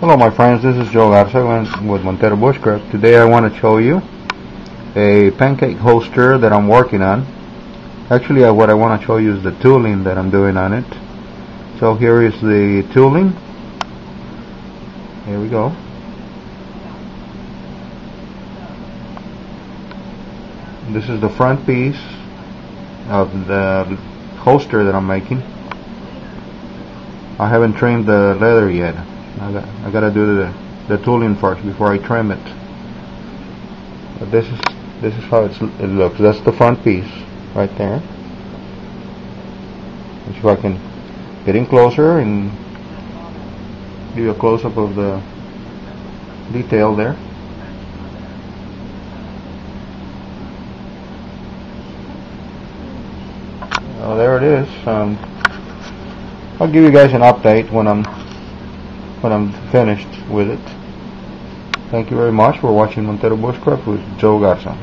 Hello my friends, this is Joe Garza with Montero Bushcraft. Today I want to show you a pancake holster that I'm working on. Actually uh, what I want to show you is the tooling that I'm doing on it. So here is the tooling. Here we go. This is the front piece of the holster that I'm making. I haven't trimmed the leather yet. I got I gotta do the the tooling first before I trim it. But this is this is how it looks. That's the front piece right there. And so I can get in closer and give you a close up of the detail there. Oh, there it is. Um, I'll give you guys an update when I'm when I'm finished with it. Thank you very much for watching Montero Bushcraft with Joe Garza.